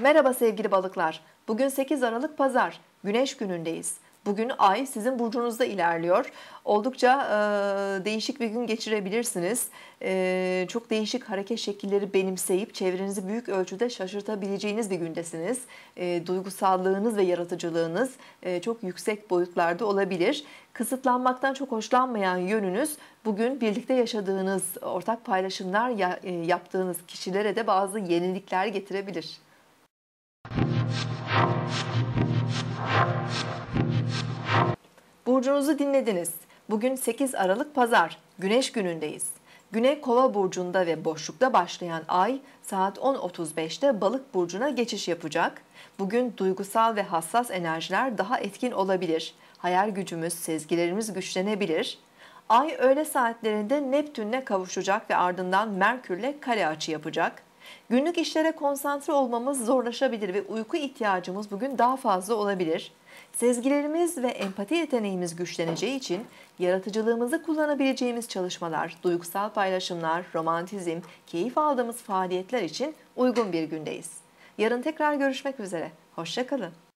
Merhaba sevgili balıklar. Bugün 8 Aralık Pazar. Güneş günündeyiz. Bugün ay sizin burcunuzda ilerliyor. Oldukça e, değişik bir gün geçirebilirsiniz. E, çok değişik hareket şekilleri benimseyip çevrenizi büyük ölçüde şaşırtabileceğiniz bir gündesiniz. E, duygusallığınız ve yaratıcılığınız e, çok yüksek boyutlarda olabilir. Kısıtlanmaktan çok hoşlanmayan yönünüz bugün birlikte yaşadığınız, ortak paylaşımlar ya, e, yaptığınız kişilere de bazı yenilikler getirebilir. Burcunuzu dinlediniz. Bugün 8 Aralık Pazar, Güneş günündeyiz. Güney Kova burcunda ve boşlukta başlayan ay saat 10.35'te Balık burcuna geçiş yapacak. Bugün duygusal ve hassas enerjiler daha etkin olabilir. Hayal gücümüz, sezgilerimiz güçlenebilir. Ay öğle saatlerinde Neptün'le kavuşacak ve ardından Merkür'le kare açı yapacak. Günlük işlere konsantre olmamız zorlaşabilir ve uyku ihtiyacımız bugün daha fazla olabilir. Sezgilerimiz ve empati yeteneğimiz güçleneceği için yaratıcılığımızı kullanabileceğimiz çalışmalar, duygusal paylaşımlar, romantizm, keyif aldığımız faaliyetler için uygun bir gündeyiz. Yarın tekrar görüşmek üzere. Hoşçakalın.